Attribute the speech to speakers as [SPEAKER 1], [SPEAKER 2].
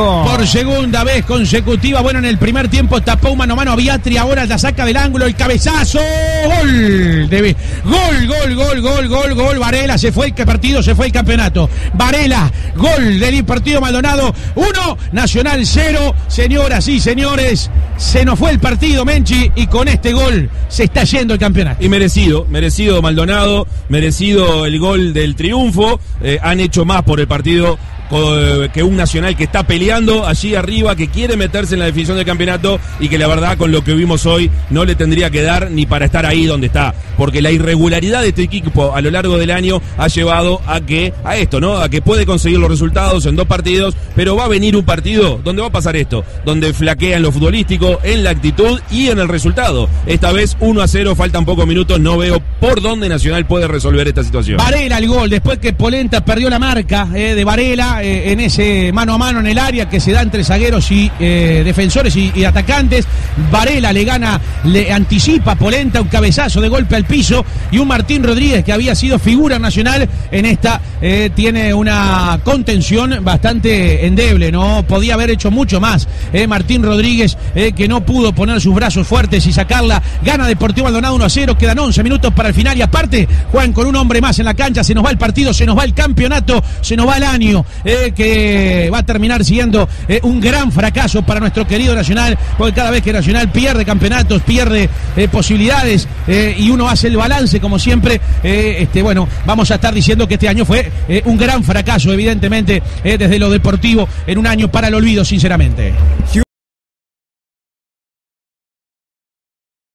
[SPEAKER 1] Por segunda vez consecutiva, bueno, en el primer tiempo tapó mano a mano a Viatri, ahora la saca del ángulo, el cabezazo, gol, de, gol, gol, gol, gol, gol, gol, Varela, se fue el partido, se fue el campeonato, Varela, gol del partido Maldonado, uno, Nacional cero, señoras y señores, se nos fue el partido, Menchi, y con este gol se está yendo el campeonato.
[SPEAKER 2] Y merecido, merecido Maldonado, merecido el gol del triunfo, eh, han hecho más por el partido que un Nacional que está peleando allí arriba, que quiere meterse en la definición del campeonato y que la verdad con lo que vimos hoy no le tendría que dar ni para estar ahí donde está, porque la irregularidad de este equipo a lo largo del año ha llevado a que a esto, ¿no? A que puede conseguir los resultados en dos partidos, pero va a venir un partido donde va a pasar esto, donde flaquea en lo futbolístico, en la actitud y en el resultado. Esta vez 1 a 0, faltan pocos minutos, no veo por dónde Nacional puede resolver esta situación.
[SPEAKER 1] Varela el gol, después que Polenta perdió la marca eh, de Varela, eh, en ese mano a mano en el área que se da entre zagueros y eh, defensores y, atacantes. Varela le gana, le anticipa Polenta un cabezazo de golpe al piso y un Martín Rodríguez que había sido figura nacional en esta eh, tiene una contención bastante endeble, ¿no? Podía haber hecho mucho más. Martín Rodríguez que no pudo poner sus brazos fuertes y sacarla. Gana Deportivo Maldonado 1 a 0, quedan 11 minutos para el final y aparte juegan con un hombre más en la cancha, se nos va el partido, se nos va el campeonato, se nos va el año que va a terminar siendo eh, un gran fracaso para nuestro querido Nacional, porque cada vez que Nacional pierde campeonatos, pierde eh, posibilidades eh, y uno hace el balance, como siempre, este, bueno, vamos a estar diciendo que este año fue un gran fracaso, evidentemente, desde lo deportivo, en un año para el olvido, sinceramente.